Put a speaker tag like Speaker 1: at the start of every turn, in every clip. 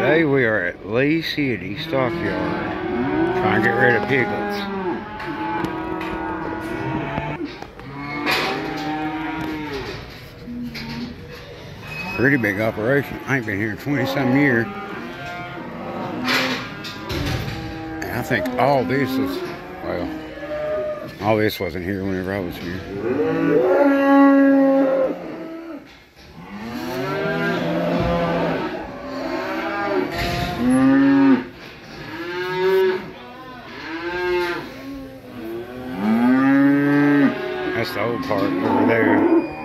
Speaker 1: Today we are at Lee City Stockyard trying to get rid of piglets. Pretty big operation. I ain't been here in 20 some years. And I think all this is, well, all this wasn't here whenever I was here. The old part over there.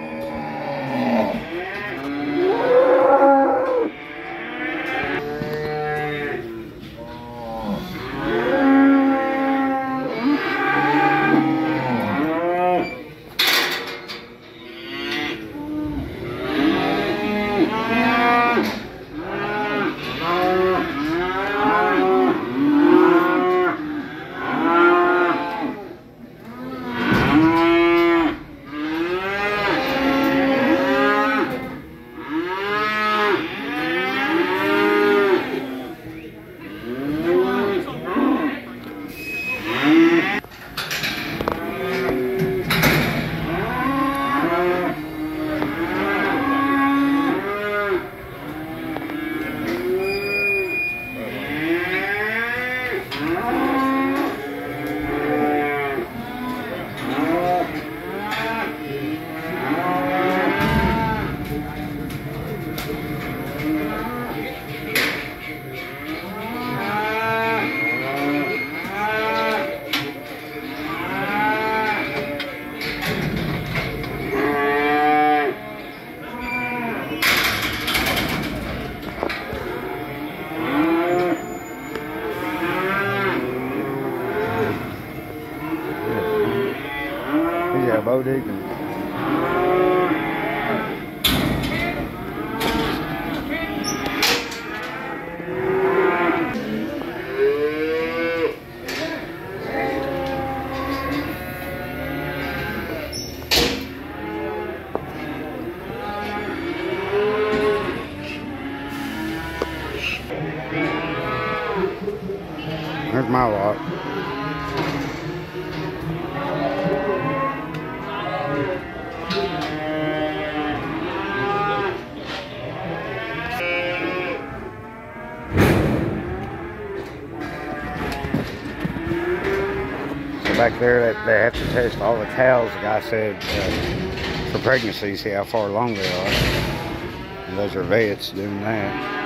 Speaker 1: There's my lot. Back there, they, they have to test all the cows, the guy said, uh, for pregnancy, see how far along they are. And those are vets doing that.